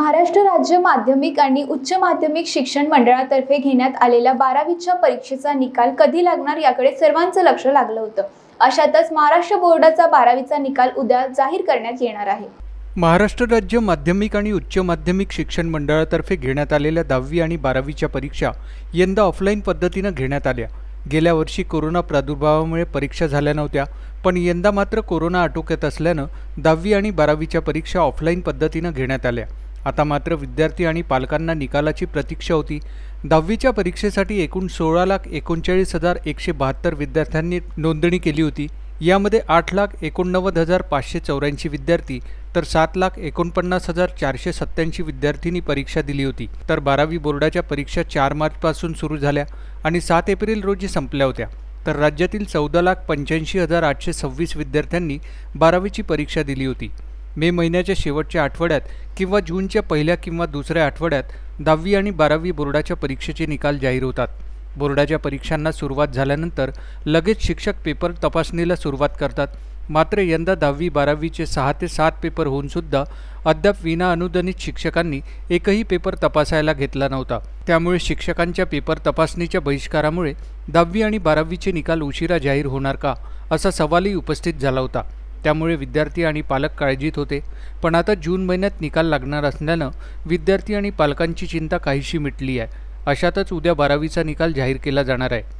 महाराष्ट्र राज्य माध्यमिक आणि उच्च माध्यमिक शिक्षण मंडळातर्फे घेण्यात आलेल्या बारावीच्या परीक्षेचा निकाल कधी लागणार याकडे सर्वांचं लक्ष लागलं होतं. अशातच महाराष्ट्र बोर्डाचा बारावीचा निकाल उद्या जाहीर करण्यात येणार आहे. महाराष्ट्र राज्य माध्यमिक आणि उच्च माध्यमिक शिक्षण मंडळातर्फे घेण्यात आलेल्या दहावी आणि बारावीच्या परीक्षा यंदा ऑफलाईन पद्धतीनं घेण्यात आल्या. गेल्या वर्षी कोरोना प्रादुर्भावामुळे परीक्षा झाल्या नव्हत्या पण यंदा मात्र कोरोना आटोक्यात असल्यानं दहावी आणि बारावीच्या परीक्षा ऑफलाईन पद्धतीनं घेण्यात आल्या. आता मात्र विद्यार्थी आणि पालकांना निकालाची प्रतीक्षा होती. दहावीच्या परीक्षेसाठी एकूण सोळा लाख एकोणचाळीस हजार एकशे बहात्तर विद्यार्थ्यांनी नोंदणी केली होती. यामध्ये आठ लाख एकोणनव्वद हजार पाचशे चौऱ्याऐंशी विद्यार्थी तर सात लाख एकोणपन्नास हजार चारशे सत्त्याऐंशी विद्यार्थ्यांनी परीक्षा दिली होती. तर बारावी बोर्डाच्या परीक्षा चार मार्चपासून सुरू झाल्या आणि सात एप्रिल रोजी संपल्या होत्या. तर राज्यातील चौदा लाख पंच्याऐंशी हजार आठशे सव्वीस विद्यार्थ्यांनी बारावीची परीक्षा दिली होती. मे महिन्याच्या शेवटच्या आठवड्यात किंवा जूनच्या पहिल्या किंवा दुसऱ्या आठवड्यात दहावी आणि बारावी बोर्डाच्या परीक्षेचे निकाल जाहीर होतात. बोर्डाच्या परीक्षांना सुरुवात झाल्यानंतर लगेच शिक्षक पेपर तपासणीला सुरुवात करतात. मात्र यंदा दहावी बारावीचे सहा ते सात पेपर होऊनसुद्धा अद्याप विना अनुदानित शिक्षकांनी एकही पेपर तपासायला घेतला नव्हता. त्यामुळे शिक्षकांच्या पेपर तपासणीच्या बहिष्कारामुळे दहावी आणि बारावीचे निकाल उशिरा जाहीर होणार का असा सवालही उपस्थित झाला होता. त्यामुळे विद्यार्थी आणि पालक काळजीत होते. पण आता जून महिन्यात निकाल लागणार असल्यानं विद्यार्थी आणि पालकांची चिंता काहीशी मिटली आहे. अशातच उद्या बारावीचा निकाल जाहीर केला जाणार आहे.